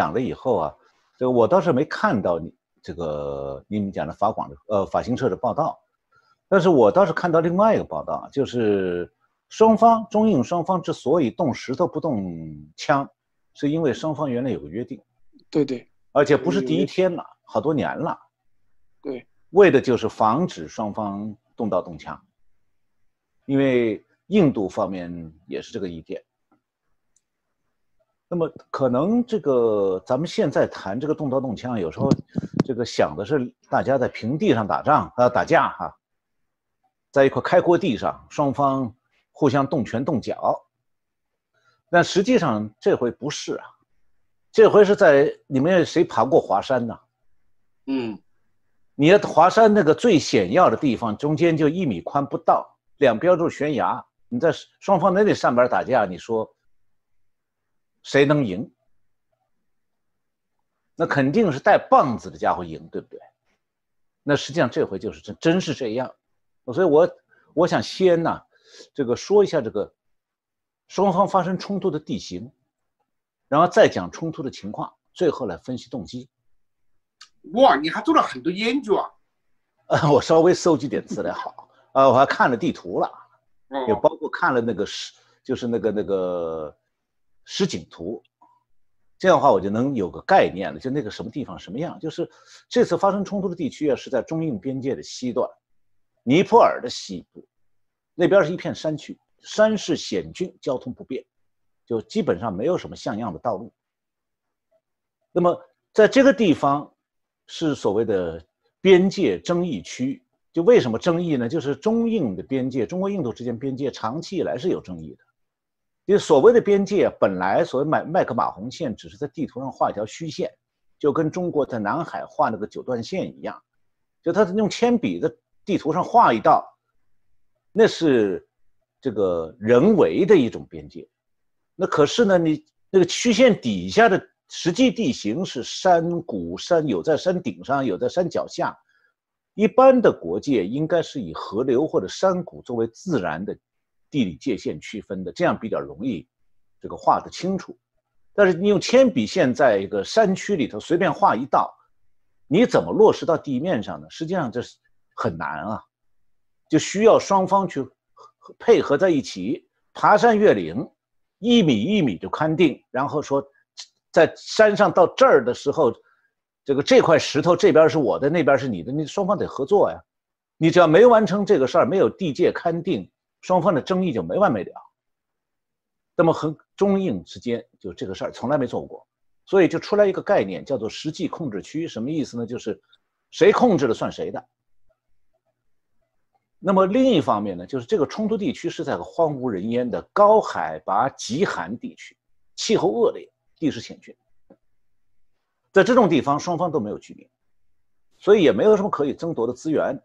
讲了以后啊，这个我倒是没看到你这个你们讲的法广的呃法新社的报道，但是我倒是看到另外一个报道，就是双方中印双方之所以动石头不动枪，是因为双方原来有个约定，对对，而且不是第一天了，好多年了，对，为的就是防止双方动刀动枪，因为印度方面也是这个意见。那么可能这个咱们现在谈这个动刀动枪，有时候这个想的是大家在平地上打仗啊打架哈，在一块开阔地上，双方互相动拳动脚。但实际上这回不是啊，这回是在你们谁爬过华山呢？嗯，你的华山那个最险要的地方，中间就一米宽不到，两边都是悬崖，你在双方那里上边打架，你说？谁能赢？那肯定是带棒子的家伙赢，对不对？那实际上这回就是真真是这样，所以我我想先呢，这个说一下这个双方发生冲突的地形，然后再讲冲突的情况，最后来分析动机。哇，你还做了很多研究啊！呃，我稍微搜集点资料，好，呃，我还看了地图了，也哦，包括看了那个是就是那个那个。实景图，这样的话我就能有个概念了，就那个什么地方什么样。就是这次发生冲突的地区啊，是在中印边界的西段，尼泊尔的西部，那边是一片山区，山势险峻，交通不便，就基本上没有什么像样的道路。那么在这个地方是所谓的边界争议区，就为什么争议呢？就是中印的边界，中国印度之间边界长期以来是有争议的。因为所谓的边界本来所谓麦麦克马洪线只是在地图上画一条虚线，就跟中国在南海画那个九段线一样，就他用铅笔在地图上画一道，那是这个人为的一种边界。那可是呢，你那个曲线底下的实际地形是山谷山，有在山顶上，有在山脚下。一般的国界应该是以河流或者山谷作为自然的。地理界限区分的，这样比较容易，这个画得清楚。但是你用铅笔线在一个山区里头随便画一道，你怎么落实到地面上呢？实际上这是很难啊，就需要双方去配合在一起，爬山越岭，一米一米就勘定，然后说，在山上到这儿的时候，这个这块石头这边是我的，那边是你的，你双方得合作呀。你只要没完成这个事儿，没有地界勘定。双方的争议就没完没了，那么和中印之间就这个事儿从来没做过，所以就出来一个概念叫做实际控制区，什么意思呢？就是谁控制了算谁的。那么另一方面呢，就是这个冲突地区是在荒无人烟的高海拔极寒地区，气候恶劣，地势险峻，在这种地方双方都没有居民，所以也没有什么可以争夺的资源，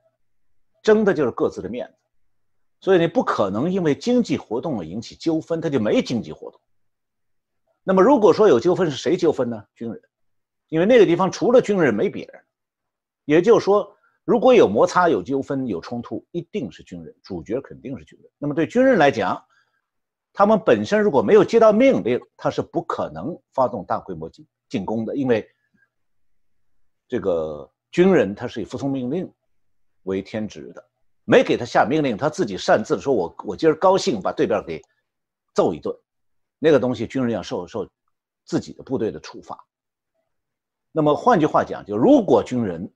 争的就是各自的面子。所以你不可能因为经济活动而引起纠纷，它就没经济活动。那么如果说有纠纷，是谁纠纷呢？军人，因为那个地方除了军人没别人。也就是说，如果有摩擦、有纠纷、有冲突，一定是军人，主角肯定是军人。那么对军人来讲，他们本身如果没有接到命令，他是不可能发动大规模进进攻的，因为这个军人他是以服从命令为天职的。没给他下命令，他自己擅自的说：“我我今儿高兴把对面给揍一顿。”那个东西军人要受受自己的部队的处罚。那么换句话讲，就如果军人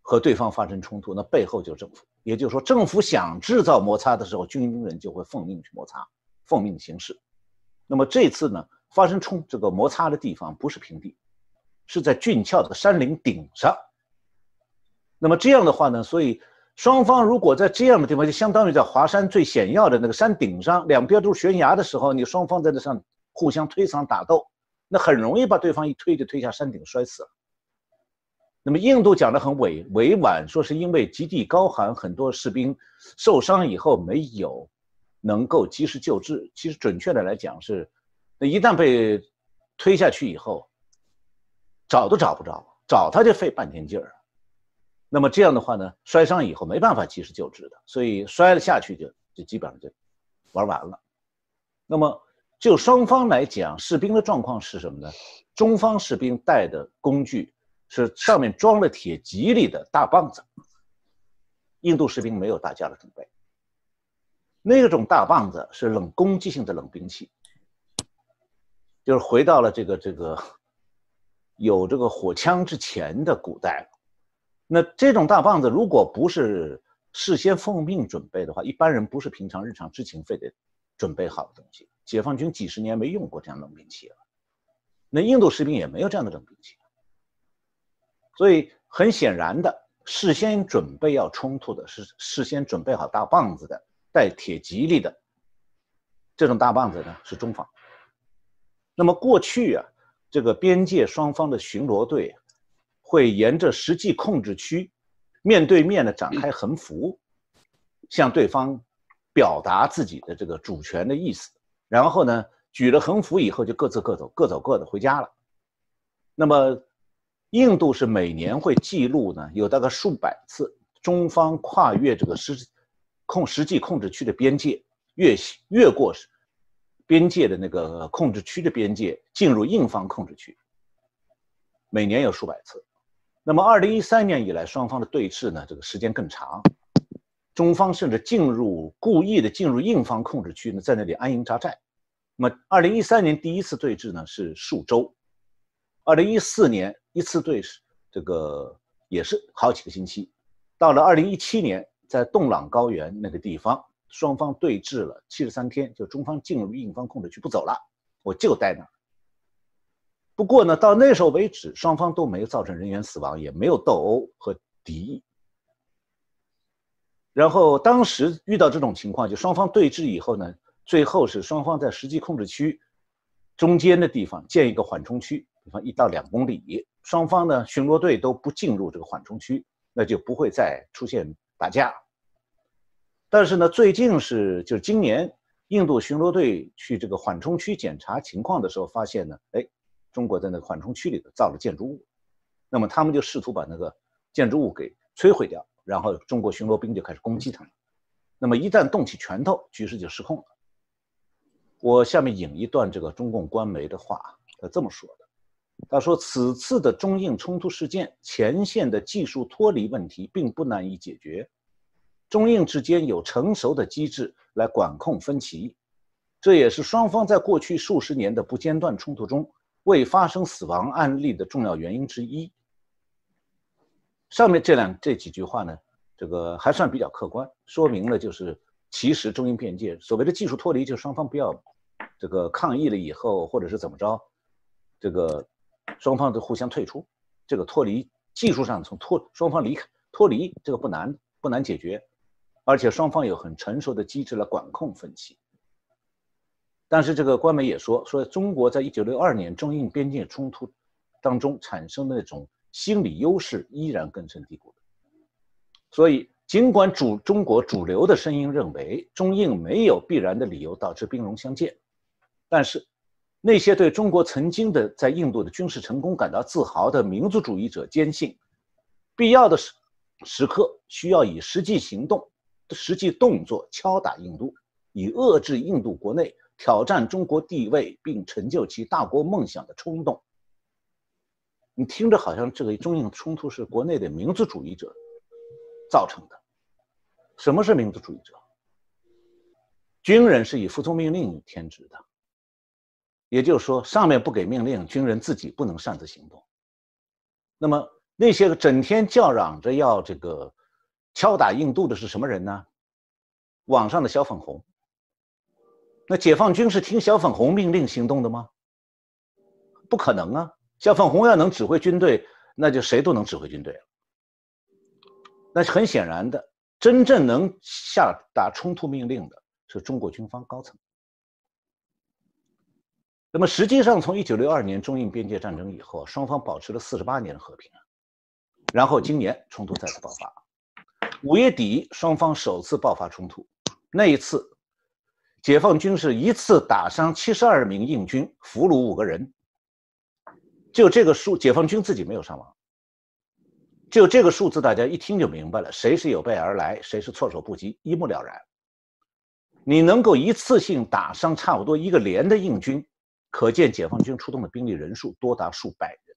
和对方发生冲突，那背后就是政府。也就是说，政府想制造摩擦的时候，军人就会奉命去摩擦，奉命行事。那么这次呢，发生冲这个摩擦的地方不是平地，是在峻峭的山林顶上。那么这样的话呢，所以。双方如果在这样的地方，就相当于在华山最险要的那个山顶上，两边都是悬崖的时候，你双方在那上互相推搡打斗，那很容易把对方一推就推下山顶摔死了。那么印度讲的很委委婉，说是因为极地高寒，很多士兵受伤以后没有能够及时救治。其实准确的来讲是，那一旦被推下去以后，找都找不着，找他就费半天劲儿。那么这样的话呢，摔伤以后没办法及时救治的，所以摔了下去就就基本上就玩完了。那么就双方来讲，士兵的状况是什么呢？中方士兵带的工具是上面装了铁蒺藜的大棒子，印度士兵没有打架的准备。那种大棒子是冷攻击性的冷兵器，就是回到了这个这个有这个火枪之前的古代了。那这种大棒子如果不是事先奉命准备的话，一般人不是平常日常之情非得准备好的东西。解放军几十年没用过这样冷兵器了，那印度士兵也没有这样的冷兵器，所以很显然的，事先准备要冲突的是事先准备好大棒子的带铁蒺藜的这种大棒子呢是中方。那么过去啊，这个边界双方的巡逻队会沿着实际控制区面对面的展开横幅，向对方表达自己的这个主权的意思。然后呢，举了横幅以后就各自各走，各走各的回家了。那么，印度是每年会记录呢，有大概数百次中方跨越这个实控实际控制区的边界，越越过边界的那个控制区的边界，进入印方控制区。每年有数百次。那么，二零一三年以来，双方的对峙呢，这个时间更长。中方甚至进入故意的进入印方控制区呢，在那里安营扎寨。那么，二零一三年第一次对峙呢是数周，二零一四年一次对峙，这个也是好几个星期。到了二零一七年，在洞朗高原那个地方，双方对峙了七十三天，就中方进入印方控制区不走了，我就待那儿。不过呢，到那时候为止，双方都没有造成人员死亡，也没有斗殴和敌意。然后当时遇到这种情况，就双方对峙以后呢，最后是双方在实际控制区中间的地方建一个缓冲区，比方一到两公里，双方呢巡逻队都不进入这个缓冲区，那就不会再出现打架。但是呢，最近是就是今年印度巡逻队去这个缓冲区检查情况的时候，发现呢，哎，中国在那个缓冲区里头造了建筑物，那么他们就试图把那个建筑物给摧毁掉。然后中国巡逻兵就开始攻击他们，那么一旦动起拳头，局势就失控了。我下面引一段这个中共官媒的话，他这么说的：他说，此次的中印冲突事件，前线的技术脱离问题并不难以解决，中印之间有成熟的机制来管控分歧，这也是双方在过去数十年的不间断冲突中未发生死亡案例的重要原因之一。上面这两这几句话呢，这个还算比较客观，说明了就是其实中印边界所谓的技术脱离，就是双方不要这个抗议了以后，或者是怎么着，这个双方都互相退出，这个脱离技术上从脱双方离开脱离这个不难不难解决，而且双方有很成熟的机制来管控分歧。但是这个官媒也说说中国在一九六二年中印边界冲突当中产生的那种。心理优势依然根深蒂固的，所以尽管主中国主流的声音认为中印没有必然的理由导致兵戎相见，但是那些对中国曾经的在印度的军事成功感到自豪的民族主义者坚信，必要的时时刻需要以实际行动、实际动作敲打印度，以遏制印度国内挑战中国地位并成就其大国梦想的冲动。你听着好像这个中印冲突是国内的民族主义者造成的。什么是民族主义者？军人是以服从命令天职的，也就是说，上面不给命令，军人自己不能擅自行动。那么那些个整天叫嚷着要这个敲打印度的是什么人呢？网上的小粉红。那解放军是听小粉红命令行动的吗？不可能啊！小粉红要能指挥军队，那就谁都能指挥军队了。那很显然的，真正能下达冲突命令的是中国军方高层。那么实际上，从一九六二年中印边界战争以后，双方保持了四十八年的和平。然后今年冲突再次爆发，五月底双方首次爆发冲突，那一次，解放军是一次打伤七十二名印军，俘虏五个人。就这个数，解放军自己没有伤亡。就这个数字，大家一听就明白了，谁是有备而来，谁是措手不及，一目了然。你能够一次性打伤差不多一个连的印军，可见解放军出动的兵力人数多达数百人。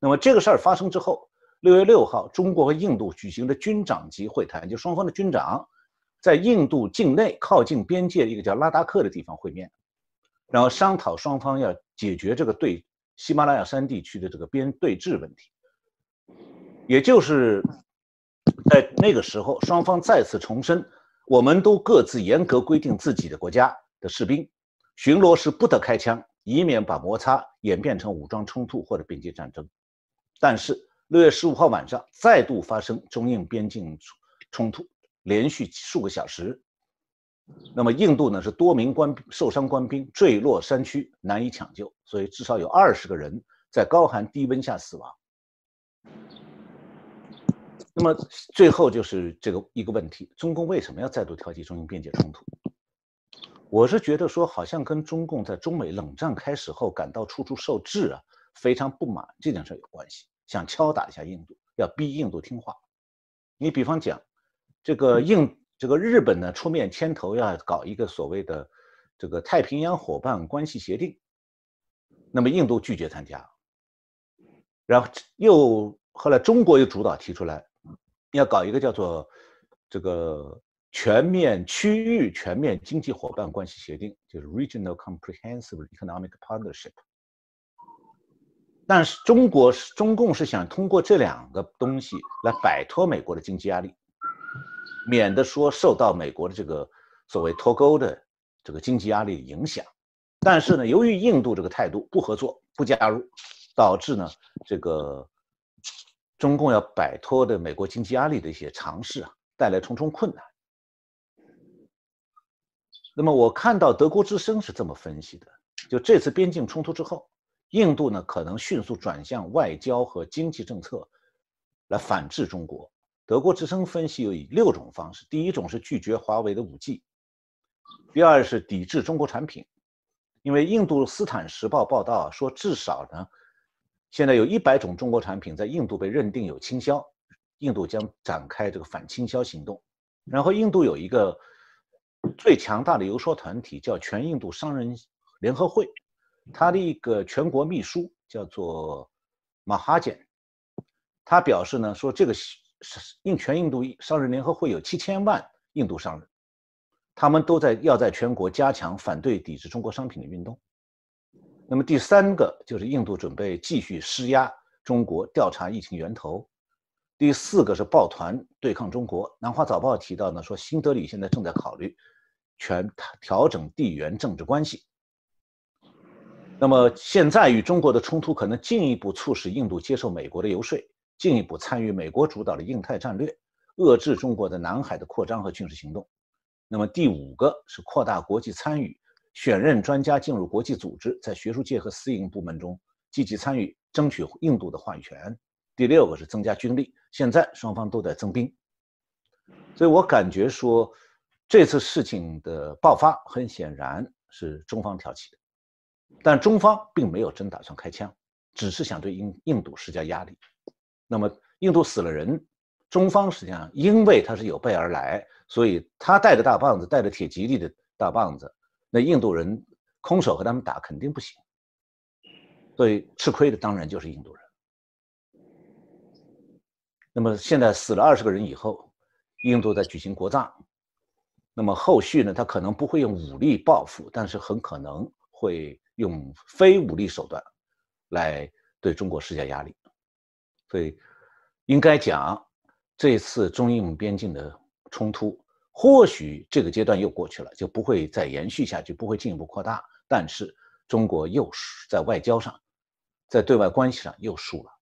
那么这个事儿发生之后，六月六号，中国和印度举行的军长级会谈，就双方的军长在印度境内靠近边界的一个叫拉达克的地方会面，然后商讨双方要解决这个对喜马拉雅山地区的这个边对峙问题。也就是在那个时候，双方再次重申，我们都各自严格规定自己的国家的士兵巡逻时不得开枪，以免把摩擦演变成武装冲突或者边界战争。但是。六月十五号晚上，再度发生中印边境冲突，连续数个小时。那么，印度呢是多名官受伤官兵坠落山区，难以抢救，所以至少有二十个人在高寒低温下死亡。那么，最后就是这个一个问题：中共为什么要再度挑起中印边界冲突？我是觉得说，好像跟中共在中美冷战开始后感到处处受制啊，非常不满这件事有关系。想敲打一下印度，要逼印度听话。你比方讲，这个印这个日本呢出面牵头要搞一个所谓的这个太平洋伙伴关系协定，那么印度拒绝参加。然后又后来中国又主导提出来，要搞一个叫做这个全面区域全面经济伙伴关系协定，就是 Regional Comprehensive Economic Partnership。但是中国是中共是想通过这两个东西来摆脱美国的经济压力，免得说受到美国的这个所谓脱钩的这个经济压力影响。但是呢，由于印度这个态度不合作、不加入，导致呢这个中共要摆脱的美国经济压力的一些尝试啊，带来重重困难。那么我看到德国之声是这么分析的：就这次边境冲突之后。印度呢，可能迅速转向外交和经济政策来反制中国。德国之声分析有以六种方式：第一种是拒绝华为的五 G；第二是抵制中国产品，因为印度斯坦时报报道说，至少呢，现在有一百种中国产品在印度被认定有倾销，印度将展开这个反倾销行动。然后，印度有一个最强大的游说团体，叫全印度商人联合会。他的一个全国秘书叫做马哈简，他表示呢，说这个印全印度商人联合会有七千万印度商人，他们都在要在全国加强反对抵制中国商品的运动。那么第三个就是印度准备继续施压中国调查疫情源头。第四个是抱团对抗中国。南华早报提到呢，说新德里现在正在考虑全调整地缘政治关系。那么现在与中国的冲突可能进一步促使印度接受美国的游说，进一步参与美国主导的印太战略，遏制中国的南海的扩张和军事行动。那么第五个是扩大国际参与，选任专家进入国际组织，在学术界和私营部门中积极参与，争取印度的话语权。第六个是增加军力，现在双方都在增兵，所以我感觉说这次事情的爆发很显然是中方挑起的。但中方并没有真打算开枪，只是想对印印度施加压力。那么印度死了人，中方实际上因为他是有备而来，所以他带着大棒子，带着铁吉利的大棒子，那印度人空手和他们打肯定不行。所以吃亏的当然就是印度人。那么现在死了二十个人以后，印度在举行国葬，那么后续呢？他可能不会用武力报复，但是很可能会。用非武力手段来对中国施加压力，所以应该讲这次中印边境的冲突或许这个阶段又过去了就不会再延续下去不会进一步扩大但是中国又是在外交上在对外关系上又输了。